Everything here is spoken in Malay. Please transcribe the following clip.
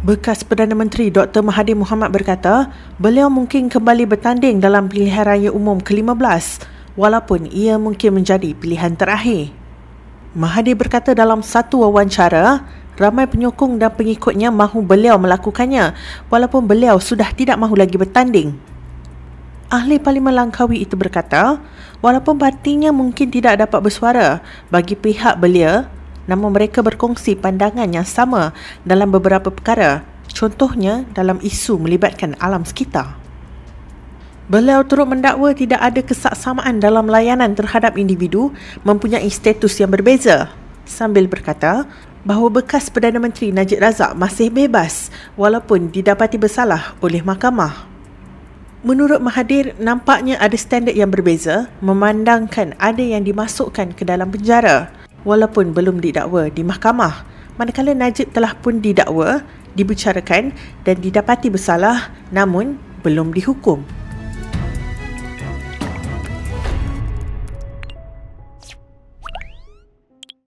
Bekas Perdana Menteri Dr. Mahathir Mohamad berkata, beliau mungkin kembali bertanding dalam pilihan raya umum ke-15 walaupun ia mungkin menjadi pilihan terakhir. Mahathir berkata dalam satu wawancara, ramai penyokong dan pengikutnya mahu beliau melakukannya walaupun beliau sudah tidak mahu lagi bertanding. Ahli Parlimen Langkawi itu berkata, walaupun partinya mungkin tidak dapat bersuara bagi pihak beliau, namun mereka berkongsi pandangan yang sama dalam beberapa perkara, contohnya dalam isu melibatkan alam sekitar. Beliau turut mendakwa tidak ada kesaksamaan dalam layanan terhadap individu mempunyai status yang berbeza sambil berkata bahawa bekas Perdana Menteri Najib Razak masih bebas walaupun didapati bersalah oleh mahkamah. Menurut Mahathir, nampaknya ada standard yang berbeza memandangkan ada yang dimasukkan ke dalam penjara walaupun belum didakwa di mahkamah. Manakala Najib telah pun didakwa, dibicarakan dan didapati bersalah namun belum dihukum.